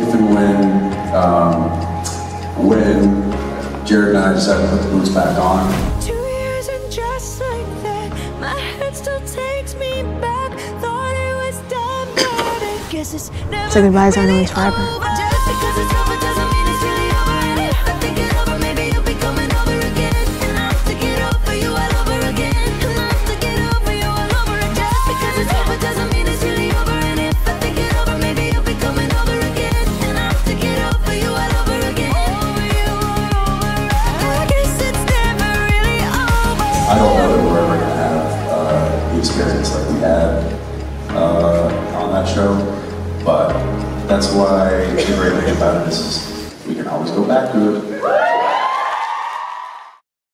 if and when um, when Jared and I decided to put the boots back on. Two years and just like that, my head still takes me back. Thought it was done, but I guess it's never So goodbyes aren't really always forever. I don't know that we're ever going to have uh, the experience like we had uh, on that show, but that's why the great thing about it is we can always go back to it.